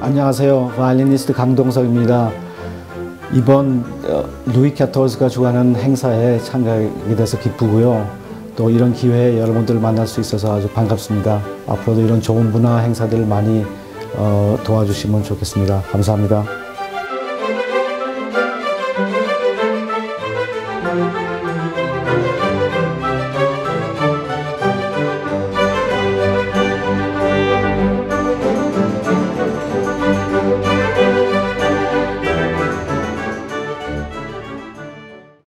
안녕하세요. 바이올리니스트 강동석입니다. 이번 어, 루이까또즈가 주관하는 행사에 참가하게 돼서 기쁘고요. 또 이런 기회에 여러분들을 만날 수 있어서 아주 반갑습니다. 앞으로도 이런 좋은 문화 행사들 많이 어, 도와주시면 좋겠습니다. 감사합니다.